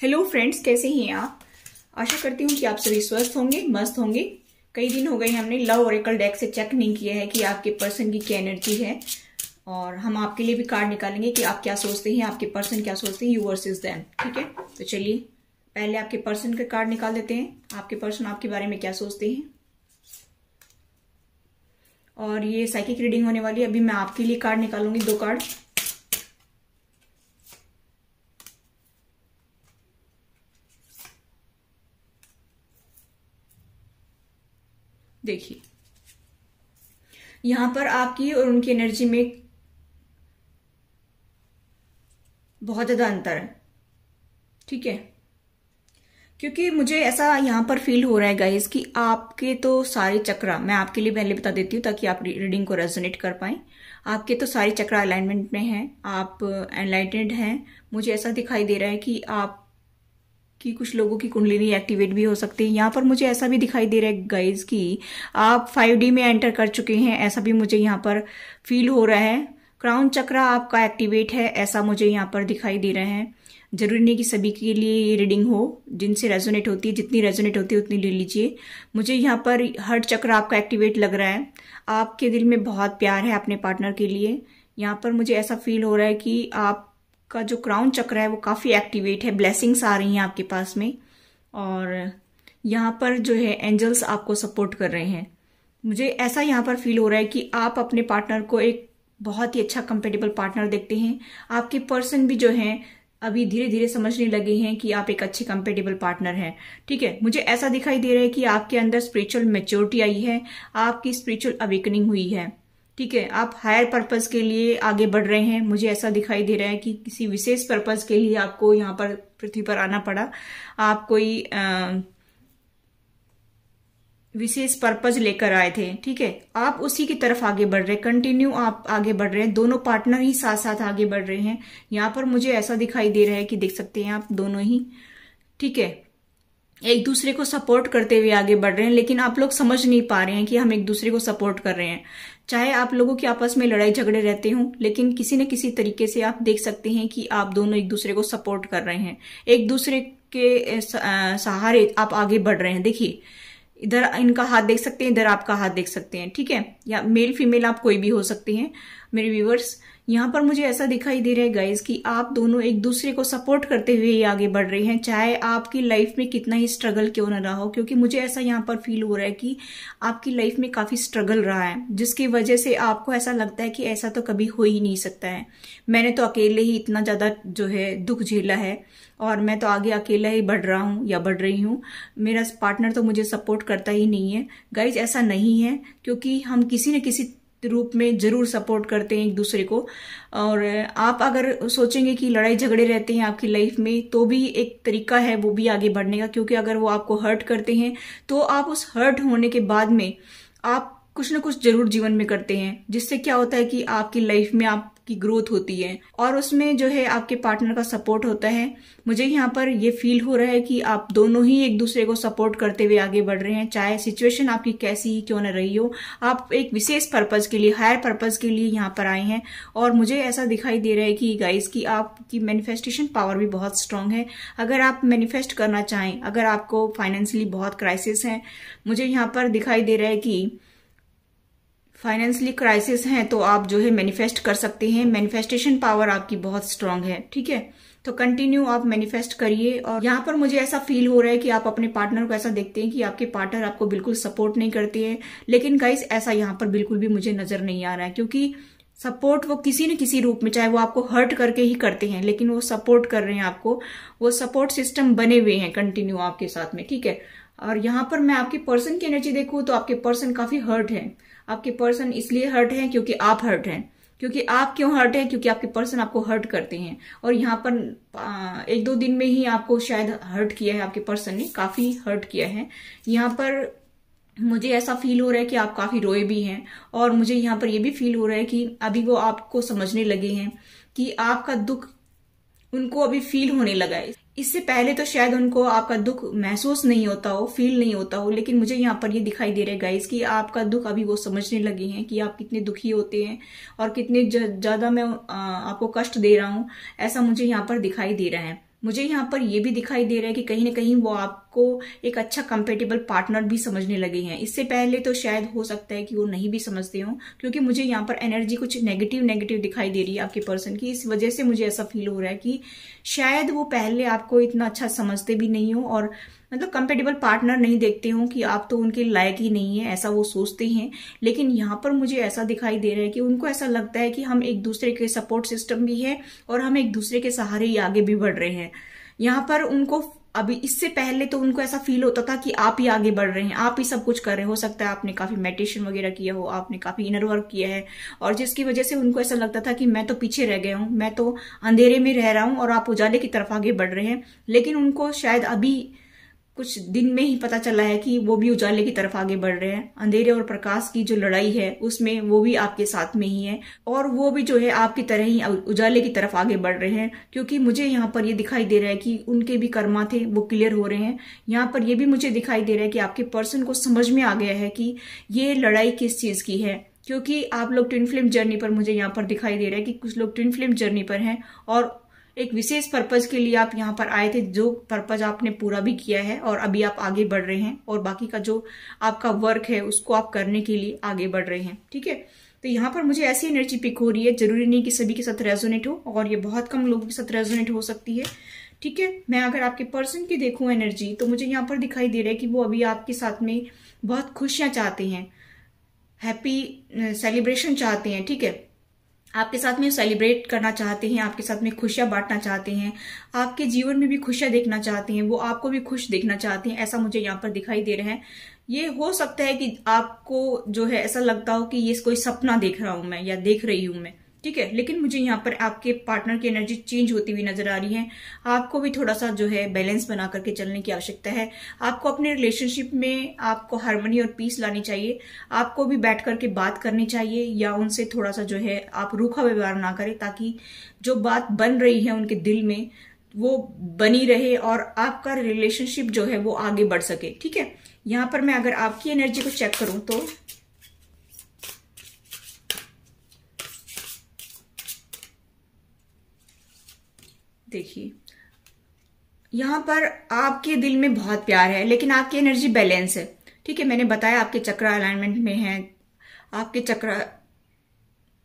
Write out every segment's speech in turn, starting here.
Hello friends कैसे हैं आप? आशा करती हूँ कि आप सभी स्वस्थ होंगे, मस्त होंगे। कई दिन हो गए हमने लव ओरेकल डेक से चेक नहीं किया है कि आपके पर्सन की क्या एनर्जी है। और हम आपके लिए भी कार्ड निकालेंगे कि आप क्या सोचते हैं, आपके पर्सन क्या सोचते हैं यू वर्सेस देन ठीक है? तो चलिए, पहले आपके पर्सन का कार्ड निकाल देते हैं। आपके पर्सन आपके बारे में क्या सोचते हैं? और ये साइकिक रीडिंग होने वाली है। अभी मैं आपके लिए कार्ड निकालूँगी, दो कार्ड देखिए। यहाँ पर आपकी और उनकी एनर्जी में बहुत ज़्यादा अंतर है। ठीक है? क्योंकि मुझे ऐसा यहाँ पर फील हो रहा है गाइस कि आपके तो सारे चक्रा, मैं आपके लिए पहले बता देती हूँ ताकि आप रीडिंग को रेजोनेट कर पाए। आपके तो सारे चक्रा अलाइनमेंट में हैं, आप एनलाइटेड हैं। मुझे ऐसा दिखाई दे रहा है कि आप कि कुछ लोगों की कुंडलिनी एक्टिवेट भी हो सकती है। यहाँ पर मुझे ऐसा भी दिखाई दे रहा है गाइज़ कि आप 5D में एंटर कर चुके हैं, ऐसा भी मुझे यहाँ पर फील हो रहा है। क्राउन चक्रा आपका एक्टिवेट है, ऐसा मुझे यहाँ पर दिखाई दे रहा है। ज़रूरी नहीं कि सभी के लिए ये रीडिंग हो, जिनसे रेजोनेट होती है, जितनी रेजोनेट होती है, उतनी ले लीजिए। मुझे यहाँ पर हर चक्र आपका एक्टिवेट लग रहा है। आपके दिल में बहुत प्यार है अपने पार्टनर के लिए। यहाँ पर मुझे ऐसा फील हो रहा है कि आप का जो क्राउन चक्र है, वो काफ़ी एक्टिवेट है ब्लेसिंग्स आ रही हैं आपके पास में। और यहाँ पर जो है एंजल्स आपको सपोर्ट कर रहे हैं। मुझे ऐसा यहाँ पर फील हो रहा है कि आप अपने पार्टनर को एक बहुत ही अच्छा कंपेटेबल पार्टनर देखते हैं। आपके पर्सन भी जो है, अभी धीरे धीरे समझने लगे हैं कि आप एक अच्छे कंपेटेबल पार्टनर हैं। ठीक है, मुझे ऐसा दिखाई दे रहा है कि आपके अंदर स्पिरिचुअल मेच्योरिटी आई है, आपकी स्पिरिचुअल अवेकनिंग हुई है। ठीक है, आप हायर पर्पज के लिए आगे बढ़ रहे हैं। मुझे ऐसा दिखाई दे रहा है कि किसी विशेष पर्पज के लिए आपको यहाँ पर पृथ्वी पर आना पड़ा। आप कोई विशेष पर्पज लेकर आए थे, ठीक है? आप उसी की तरफ़ आगे बढ़ रहे हैं कंटिन्यू आप आगे बढ़ रहे हैं। दोनों पार्टनर ही साथ साथ आगे बढ़ रहे हैं। यहाँ पर मुझे ऐसा दिखाई दे रहा है कि देख सकते हैं आप दोनों ही, ठीक है? एक दूसरे को सपोर्ट करते हुए आगे बढ़ रहे हैं, लेकिन आप लोग समझ नहीं पा रहे हैं कि हम एक दूसरे को सपोर्ट कर रहे हैं। चाहे आप लोगों के आपस में लड़ाई झगड़े रहते हो, लेकिन किसी न किसी तरीके से आप देख सकते हैं कि आप दोनों एक दूसरे को सपोर्ट कर रहे हैं। एक दूसरे के सहारे आप आगे बढ़ रहे हैं। देखिए, इधर इनका हाथ देख सकते हैं, इधर आपका हाथ देख सकते हैं। ठीक है? या मेल फीमेल आप कोई भी हो सकते हैं। मेरे व्यूवर्स यहाँ पर मुझे ऐसा दिखाई दे रहा है गाइज़ कि आप दोनों एक दूसरे को सपोर्ट करते हुए ही आगे बढ़ रहे हैं। चाहे आपकी लाइफ में कितना ही स्ट्रगल क्यों ना रहा हो, क्योंकि मुझे ऐसा यहाँ पर फील हो रहा है कि आपकी लाइफ में काफ़ी स्ट्रगल रहा है, जिसकी वजह से आपको ऐसा लगता है कि ऐसा तो कभी हो ही नहीं सकता है। मैंने तो अकेले ही इतना ज़्यादा जो है दुख झेला है, और मैं तो आगे अकेला ही बढ़ रहा हूँ या बढ़ रही हूँ। मेरा पार्टनर तो मुझे सपोर्ट करता ही नहीं है। गाइज़ ऐसा नहीं है, क्योंकि हम किसी न किसी रूप में ज़रूर सपोर्ट करते हैं एक दूसरे को। और आप अगर सोचेंगे कि लड़ाई झगड़े रहते हैं आपकी लाइफ में तो भी एक तरीका है वो भी आगे बढ़ने का, क्योंकि अगर वो आपको हर्ट करते हैं तो आप उस हर्ट होने के बाद में आप कुछ ना कुछ ज़रूर जीवन में करते हैं, जिससे क्या होता है कि आपकी लाइफ में आपकी ग्रोथ होती है। और उसमें जो है आपके पार्टनर का सपोर्ट होता है। मुझे यहाँ पर ये फील हो रहा है कि आप दोनों ही एक दूसरे को सपोर्ट करते हुए आगे बढ़ रहे हैं। चाहे सिचुएशन आपकी कैसी ही क्यों न रही हो, आप एक विशेष पर्पज के लिए हायर पर्पज के लिए यहाँ पर आए हैं। और मुझे ऐसा दिखाई दे रहा है कि गाइस की आपकी मैनिफेस्टेशन पावर भी बहुत स्ट्रांग है। अगर आप मैनिफेस्ट करना चाहें, अगर आपको फाइनेंशियली बहुत क्राइसिस है, मुझे यहाँ पर दिखाई दे रहा है कि फाइनेंशियली क्राइसिस हैं तो आप जो है मैनिफेस्ट कर सकते हैं। मैनिफेस्टेशन पावर आपकी बहुत स्ट्रांग है, ठीक है? तो कंटिन्यू आप मैनिफेस्ट करिए और यहाँ पर मुझे ऐसा फील हो रहा है कि आप अपने पार्टनर को ऐसा देखते हैं कि आपके पार्टनर आपको बिल्कुल सपोर्ट नहीं करते हैं। लेकिन गाइस ऐसा यहाँ पर बिल्कुल भी मुझे नज़र नहीं आ रहा है, क्योंकि सपोर्ट वो किसी न किसी रूप में, चाहे वो आपको हर्ट करके ही करते हैं, लेकिन वो सपोर्ट कर रहे हैं आपको। वो सपोर्ट सिस्टम बने हुए हैं कंटिन्यू आपके साथ में, ठीक है? और यहाँ पर मैं आपके पर्सन की एनर्जी देखूँ तो आपके पर्सन काफ़ी हर्ट है। आपके पर्सन इसलिए हर्ट है क्योंकि आप हर्ट हैं। क्योंकि आप क्यों हर्ट है? क्योंकि आपके पर्सन आपको हर्ट करते हैं। और यहाँ पर एक दो दिन में ही आपको शायद हर्ट किया है आपके पर्सन ने, काफ़ी हर्ट किया है। यहाँ पर मुझे ऐसा फील हो रहा है कि आप काफ़ी रोए भी हैं। और मुझे यहाँ पर यह भी फील हो रहा है कि अभी वो आपको समझने लगे हैं कि आपका दुख उनको अभी फील होने लगा है। इससे पहले तो शायद उनको आपका दुख महसूस नहीं होता हो फील नहीं होता हो, लेकिन मुझे यहाँ पर ये दिखाई दे रहा है गाइस कि आपका दुख अभी वो समझने लगे हैं कि आप कितने दुखी होते हैं और कितने ज़्यादा मैं आपको कष्ट दे रहा हूँ, ऐसा मुझे यहाँ पर दिखाई दे रहा है। मुझे यहाँ पर ये भी दिखाई दे रहा है कि कहीं ना कहीं वो आपको एक अच्छा कंपेटेबल पार्टनर भी समझने लगे हैं। इससे पहले तो शायद हो सकता है कि वो नहीं भी समझते हो, क्योंकि मुझे यहाँ पर एनर्जी कुछ नेगेटिव नेगेटिव दिखाई दे रही है आपके पर्सन की। इस वजह से मुझे ऐसा फील हो रहा है कि शायद वो पहले आपको इतना अच्छा समझते भी नहीं हो और मतलब कंपेटेबल पार्टनर नहीं देखते हो कि आप तो उनके लायक ही नहीं है, ऐसा वो सोचते हैं। लेकिन यहाँ पर मुझे ऐसा दिखाई दे रहा है कि उनको ऐसा लगता है कि हम एक दूसरे के सपोर्ट सिस्टम भी है और हम एक दूसरे के सहारे ही आगे भी बढ़ रहे हैं। यहाँ पर उनको अभी इससे पहले तो उनको ऐसा फील होता था कि आप ही आगे बढ़ रहे हैं, आप ही सब कुछ कर रहे हो। सकता है आपने काफ़ी मेडिटेशन वगैरह किया हो, आपने काफ़ी इनर वर्क किया है और जिसकी वजह से उनको ऐसा लगता था कि मैं तो पीछे रह गया हूँ, मैं तो अंधेरे में रह रहा हूँ और आप उजाले की तरफ़ आगे बढ़ रहे हैं। लेकिन उनको शायद अभी कुछ दिन में ही पता चला है कि वो भी उजाले की तरफ़ आगे बढ़ रहे हैं। अंधेरे और प्रकाश की जो लड़ाई है, उसमें वो भी आपके साथ में ही है। और वो भी जो है, आपकी तरह ही उजाले की तरफ़ आगे बढ़ रहे हैं। क्योंकि मुझे यहाँ पर ये दिखाई दे रहा है कि उनके भी कर्मा थे, वो क्लियर हो रहे हैं। यहाँ पर ये भी मुझे दिखाई दे रहा है कि आपके पर्सन को समझ में आ गया है कि ये लड़ाई किस चीज़ की है। क्योंकि आप लोग ट्विन फ़िल्म जर्नी पर मुझे यहाँ पर दिखाई दे रहा है कि कुछ लोग ट्विन फ़िल्म जर्नी पर हैं और एक विशेष पर्पज के लिए आप यहाँ पर आए थे, जो पर्पज आपने पूरा भी किया है और अभी आप आगे बढ़ रहे हैं और बाकी का जो आपका वर्क है, उसको आप करने के लिए आगे बढ़ रहे हैं, ठीक है? तो यहाँ पर मुझे ऐसी एनर्जी पिक हो रही है, ज़रूरी नहीं कि सभी के साथ रेजोनेट हो, और ये बहुत कम लोगों के साथ रेजोनेट हो सकती है, ठीक है? मैं अगर आपके पर्सन की देखूँ एनर्जी तो मुझे यहाँ पर दिखाई दे रहा है कि वो अभी आपके साथ में बहुत खुशियाँ चाहते हैं हैप्पी सेलिब्रेशन चाहते हैं, ठीक है? आपके साथ में सेलिब्रेट करना चाहते हैं, आपके साथ में खुशियाँ बांटना चाहते हैं, आपके जीवन में भी खुशियाँ देखना चाहते हैं, वो आपको भी खुश देखना चाहते हैं, ऐसा मुझे यहाँ पर दिखाई दे रहा है। ये हो सकता है कि आपको जो है ऐसा लगता हो कि ये कोई सपना देख रहा हूँ मैं या देख रही हूँ मैं। ठीक है, लेकिन मुझे यहाँ पर आपके पार्टनर की एनर्जी चेंज होती हुई नज़र आ रही है। आपको भी थोड़ा सा जो है बैलेंस बना करके चलने की आवश्यकता है। आपको अपने रिलेशनशिप में आपको हारमोनी और पीस लानी चाहिए। आपको भी बैठ करके बात करनी चाहिए या उनसे थोड़ा सा जो है आप रूखा व्यवहार ना करें ताकि जो बात बन रही है उनके दिल में, वो बनी रहे और आपका रिलेशनशिप जो है वो आगे बढ़ सके। ठीक है? यहाँ पर मैं अगर आपकी एनर्जी को चेक करूँ तो देखिए। यहाँ पर आपके दिल में बहुत प्यार है, लेकिन आपकी एनर्जी बैलेंस है। ठीक है, मैंने बताया आपके चक्र अलाइनमेंट में है, आपके चक्र,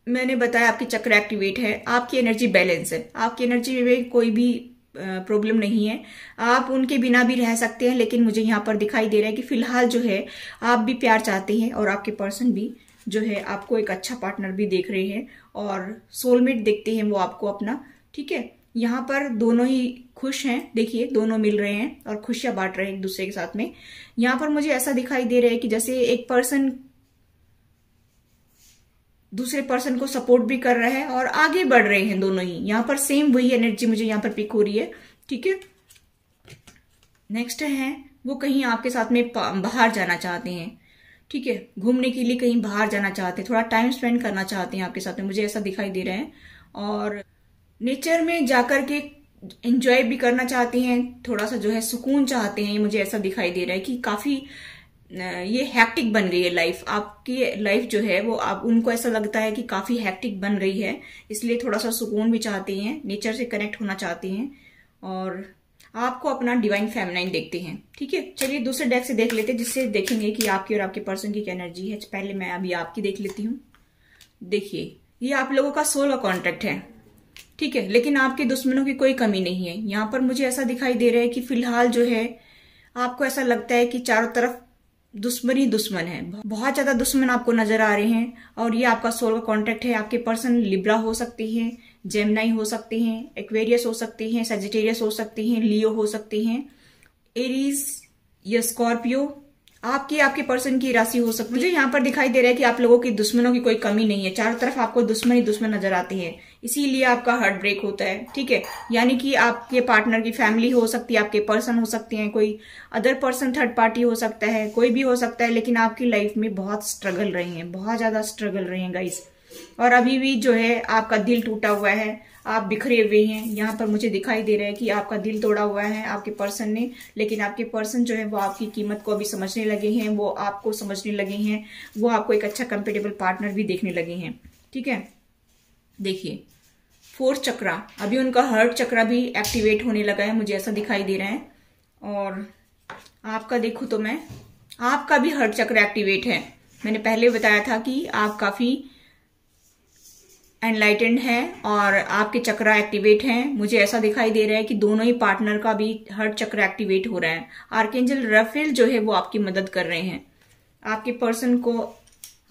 मैंने बताया आपके चक्र एक्टिवेट है, आपकी एनर्जी बैलेंस है। आपकी एनर्जी में कोई भी प्रॉब्लम नहीं है। आप उनके बिना भी रह सकते हैं, लेकिन मुझे यहाँ पर दिखाई दे रहा है कि फ़िलहाल जो है, आप भी प्यार चाहते हैं और आपके पर्सन भी जो है, आपको एक अच्छा पार्टनर भी देख रहे हैं और सोलमेट देखते हैं वो आपको अपना। ठीक है? यहाँ पर दोनों ही खुश हैं। देखिए, दोनों मिल रहे हैं और खुशियाँ बांट रहे हैं एक दूसरे के साथ में। यहाँ पर मुझे ऐसा दिखाई दे रहा है कि जैसे एक पर्सन दूसरे पर्सन को सपोर्ट भी कर रहा है और आगे बढ़ रहे हैं दोनों ही। यहाँ पर सेम वही एनर्जी मुझे यहाँ पर पिक हो रही है। ठीक है? नेक्स्ट है, वो कहीं आपके साथ में बाहर जाना चाहते हैं। ठीक है? घूमने के लिए कहीं बाहर जाना चाहते हैं, थोड़ा टाइम स्पेंड करना चाहते हैं आपके साथ में। मुझे ऐसा दिखाई दे रहा है और नेचर में जाकर के एंजॉय भी करना चाहते हैं, थोड़ा सा जो है सुकून चाहते हैं मुझे ऐसा दिखाई दे रहा है कि काफ़ी ये हैक्टिक बन रही है लाइफ आपकी लाइफ जो है वो, आप, उनको ऐसा लगता है कि काफ़ी हैक्टिक बन रही है, इसलिए थोड़ा सा सुकून भी चाहते हैं नेचर से कनेक्ट होना चाहते हैं, और आपको अपना डिवाइन फेमिनाइन देखते हैं, ठीक है? चलिए दूसरे डेक से देख लेते हैं, जिससे देखेंगे कि आपकी और आपके पर्सन की क्या एनर्जी है। पहले मैं अभी आपकी देख लेती हूँ। देखिए, ये आप लोगों का सोल का कॉन्ट्रैक्ट है। ठीक है, लेकिन आपके दुश्मनों की कोई कमी नहीं है। यहाँ पर मुझे ऐसा दिखाई दे रहा है कि फ़िलहाल जो है, आपको ऐसा लगता है कि चारों तरफ़ दुश्मन ही दुश्मन है। बहुत ज़्यादा दुश्मन आपको नज़र आ रहे हैं, और ये आपका सोल का कॉन्ट्रैक्ट है। आपके पर्सन लिब्रा हो सकते हैं, जेमनाई हो सकते हैं, एक्वेरियस हो सकते हैं, सेजिटेरियस हो सकते हैं, लियो हो सकते हैं। एरीज या स्कॉर्पियो आपकी, आपके पर्सन की राशि हो सकती है। मुझे यहाँ पर दिखाई दे रहा है कि आप लोगों की दुश्मनों की कोई कमी नहीं है। चारों तरफ़ आपको दुश्मन ही दुश्मन नज़र आते हैं। इसीलिए आपका हार्ट ब्रेक होता है, ठीक है? यानी कि आपके पार्टनर की फैमिली हो सकती है, आपके पर्सन हो सकते हैं, कोई अदर पर्सन थर्ड पार्टी हो सकता है, कोई भी हो सकता है, लेकिन आपकी लाइफ में बहुत स्ट्रगल रहे हैं, बहुत ज़्यादा स्ट्रगल रहे हैं गाइस और अभी भी जो है, आपका दिल टूटा हुआ है आप बिखरे हुए हैं। यहाँ पर मुझे दिखाई दे रहा है कि आपका दिल तोड़ा हुआ है, आपके पर्सन ने, लेकिन आपके पर्सन जो है वो आपकी कीमत को अभी समझने लगे हैं, वो आपको समझने लगे हैं, वो आपको एक अच्छा कंपेटेबल पार्टनर भी देखने लगे हैं। ठीक है? देखिए फोर्थ चक्रा अभी उनका हर्ट चक्रा भी एक्टिवेट होने लगा है, मुझे ऐसा दिखाई दे रहा है। और आपका देखो तो मैं, आपका भी हर्ट चक्र एक्टिवेट है। मैंने पहले बताया था कि आप काफ़ी एनलाइटेंड है और आपके चक्र एक्टिवेट हैं। मुझे ऐसा दिखाई दे रहा है कि दोनों ही पार्टनर का भी हर चक्र एक्टिवेट हो रहा है। आर्केंजल रफेल जो है वो आपकी मदद कर रहे हैं। आपके पर्सन को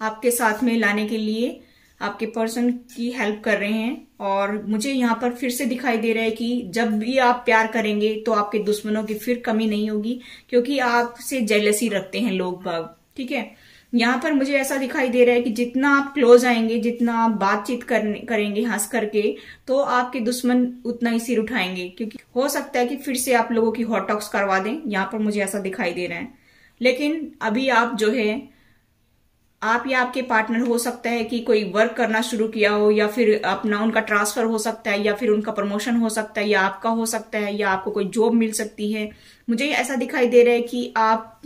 आपके साथ में लाने के लिए आपके पर्सन की हेल्प कर रहे हैं और मुझे यहाँ पर फिर से दिखाई दे रहा है कि जब भी आप प्यार करेंगे तो आपके दुश्मनों की फिर कमी नहीं होगी, क्योंकि आपसे जेलसी रखते हैं लोग बाग। ठीक है? यहाँ पर मुझे ऐसा दिखाई दे रहा है कि जितना आप क्लोज आएँगे, जितना आप बातचीत करेंगे, हंस करके तो आपके दुश्मन उतना ही सिर उठाएँगे। क्योंकि हो सकता है कि फिर से आप लोगों की हॉटॉक्स करवा दें। यहाँ पर मुझे ऐसा दिखाई दे रहा है। लेकिन अभी आप जो है, आप या आपके पार्टनर हो सकता है कि कोई वर्क करना शुरू किया हो, या फिर अपना उनका ट्रांसफ़र हो सकता है, या फिर उनका प्रमोशन हो सकता है, या आपका हो सकता है, या आपको कोई जॉब मिल सकती है। मुझे ऐसा दिखाई दे रहा है कि आप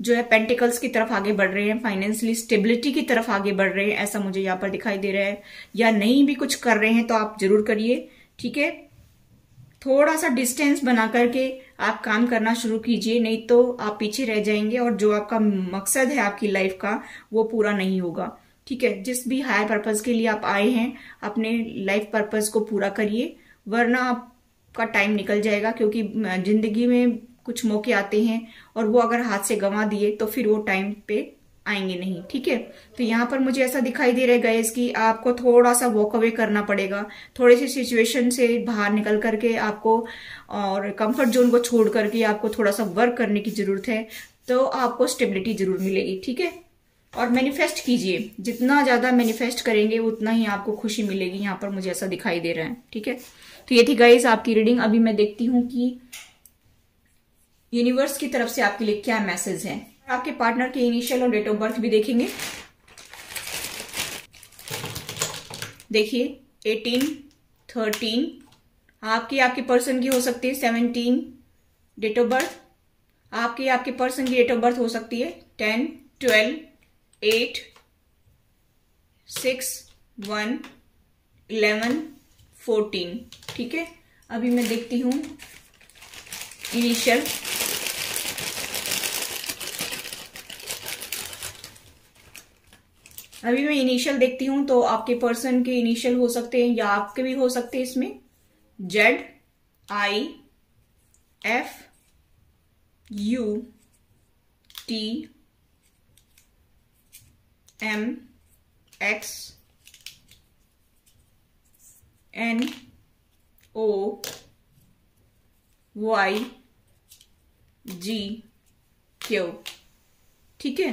जो है पेंटिकल्स की तरफ़ आगे बढ़ रहे हैं फाइनेंशियली स्टेबिलिटी की तरफ़ आगे बढ़ रहे हैं, ऐसा मुझे यहाँ पर दिखाई दे रहा है। या नहीं भी कुछ कर रहे हैं तो आप ज़रूर करिए, ठीक है? थोड़ा सा डिस्टेंस बना करके आप काम करना शुरू कीजिए, नहीं तो आप पीछे रह जाएँगे और जो आपका मकसद है आपकी लाइफ का, वो पूरा नहीं होगा, ठीक है? जिस भी हायर पर्पज के लिए आप आए हैं, अपने लाइफ पर्पज को पूरा करिए, वरना आपका टाइम निकल जाएगा, क्योंकि ज़िंदगी में कुछ मौके आते हैं और वो अगर हाथ से गंवा दिए तो फिर वो टाइम पे आएँगे नहीं, ठीक है? तो यहाँ पर मुझे ऐसा दिखाई दे रहा है गैस कि आपको थोड़ा सा वॉक अवे करना पड़ेगा। थोड़े से सिचुएशन से बाहर निकल करके आपको और कंफर्ट जोन को छोड़ करके आपको थोड़ा सा वर्क करने की ज़रूरत है तो आपको स्टेबिलिटी ज़रूर मिलेगी, ठीक है? और मैनिफेस्ट कीजिए। जितना ज़्यादा मैनिफेस्ट करेंगे, उतना ही आपको खुशी मिलेगी, यहाँ पर मुझे ऐसा दिखाई दे रहा है, ठीक है? तो ये थी गाइज़ आपकी रीडिंग अभी मैं देखती हूँ कि यूनिवर्स की तरफ़ से आपके लिए क्या मैसेज है? आपके पार्टनर के इनिशियल और डेट ऑफ़ बर्थ भी देखेंगे। देखिए 18, 13 आपकी आपके पर्सन की हो सकती है 17 डेट ऑफ़ बर्थ आपकी आपके पर्सन की डेट ऑफ़ बर्थ हो सकती है 10, 12, 8, 6, 1, 11, 14 ठीक है? अभी मैं देखती हूँ इनिशियल अभी मैं इनिशियल देखती हूँ तो आपके पर्सन के इनिशियल हो सकते हैं या आपके भी हो सकते हैं इसमें। Z I F U T M X N O Y G Q ठीक है?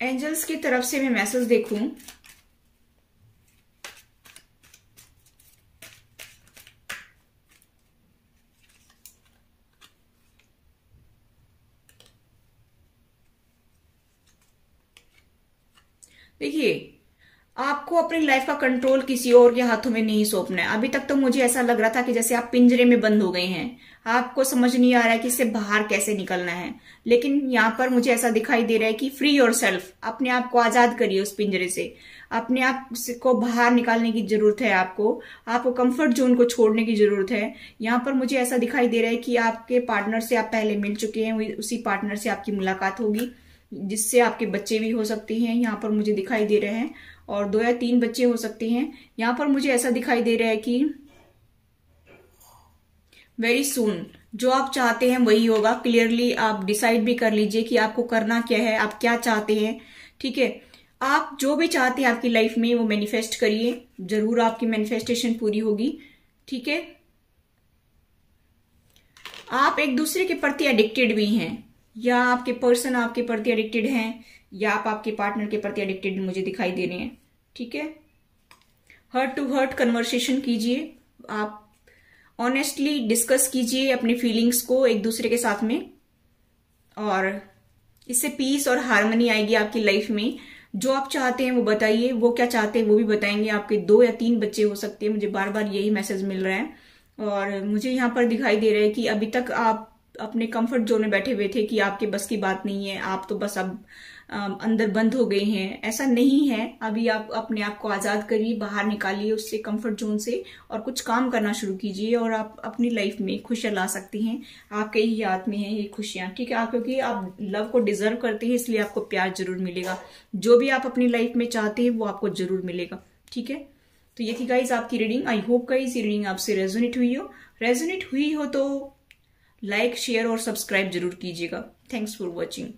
एंजल्स की तरफ़ से मैं मैसेज देखूँ। देखिए, आपको अपनी लाइफ का कंट्रोल किसी और के हाथों में नहीं सौंपना है। अभी तक तो मुझे ऐसा लग रहा था कि जैसे आप पिंजरे में बंद हो गए हैं। आपको समझ नहीं आ रहा है कि इससे बाहर कैसे निकलना है। लेकिन यहाँ पर मुझे ऐसा दिखाई दे रहा है कि फ्री और सेल्फ अपने आप को आज़ाद करिए उस पिंजरे से। अपने आप को बाहर निकालने की ज़रूरत है आपको। आपको कंफर्ट जोन को छोड़ने की ज़रूरत है। यहाँ पर मुझे ऐसा दिखाई दे रहा है कि आपके पार्टनर से आप पहले मिल चुके हैं उसी पार्टनर से आपकी मुलाकात होगी, जिससे आपके बच्चे भी हो सकते हैं, यहाँ पर मुझे दिखाई दे रहे हैं। और दो या तीन बच्चे हो सकते हैं। यहाँ पर मुझे ऐसा दिखाई दे रहा है कि वेरी सुन जो आप चाहते हैं वही होगा. क्लियरली आप डिसाइड भी कर लीजिए कि आपको करना क्या है, आप क्या चाहते हैं. ठीक है? आप जो भी चाहते हैं आपकी लाइफ में, वो मैनिफेस्ट करिए. ज़रूर आपकी मैनिफेस्टेशन पूरी होगी. ठीक है? आप एक दूसरे के प्रति एडिक्टेड भी हैं. या आपके पर्सन आपके प्रति एडिक्टेड हैं, या आप आपके पार्टनर के प्रति एडिक्टेड मुझे दिखाई दे रहे हैं. ठीक है? हर्ट टू हर्ट कन्वर्सेशन कीजिए. आप ऑनेस्टली डिस्कस कीजिए अपनी फीलिंग्स को एक दूसरे के साथ में। और इससे पीस और हारमोनी आएगी आपकी लाइफ में। जो आप चाहते हैं वो बताइए, वो क्या चाहते हैं वो भी बताएँगे। आपके दो या तीन बच्चे हो सकते हैं, मुझे बार बार यही मैसेज मिल रहा है। और मुझे यहाँ पर दिखाई दे रहा है कि अभी तक आप अपने कंफर्ट जोन में बैठे हुए थे कि आपके बस की बात नहीं है, आप तो बस अब अंदर बंद हो गए हैं। ऐसा नहीं है। अभी आप अपने आप को आज़ाद करिए, बाहर निकालिए, उससे कंफर्ट जोन से और कुछ काम करना शुरू कीजिए और आप अपनी लाइफ में खुशियाँ ला सकती हैं। आपके ही हाथ में है ये खुशियाँ, ठीक है? आप क्योंकि आप लव को डिजर्व करते हैं, इसलिए आपको प्यार ज़रूर मिलेगा। जो भी आप अपनी लाइफ में चाहते हैं, वो आपको ज़रूर मिलेगा, ठीक है? तो ये थी गाइज़ आपकी रीडिंग आई होप गाइज़ ये रीडिंग आपसे रेजोनेट हुई हो। रेजोनेट हुई हो तो लाइक शेयर और सब्सक्राइब ज़रूर कीजिएगा। Thanks for watching